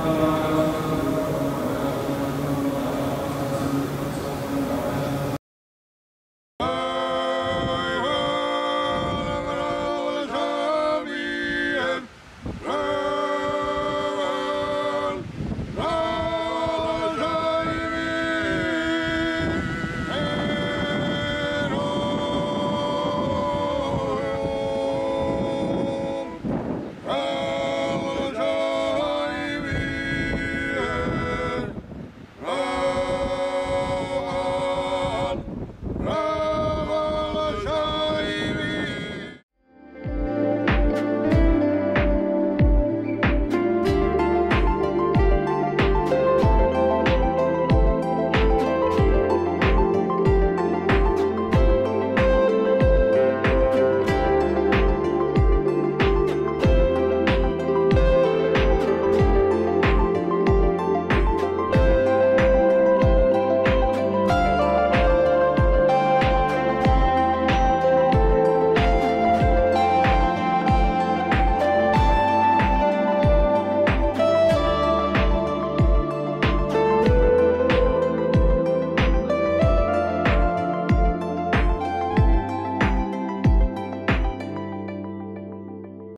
Uh,